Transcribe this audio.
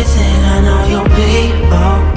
everything, I know you'll be Oh.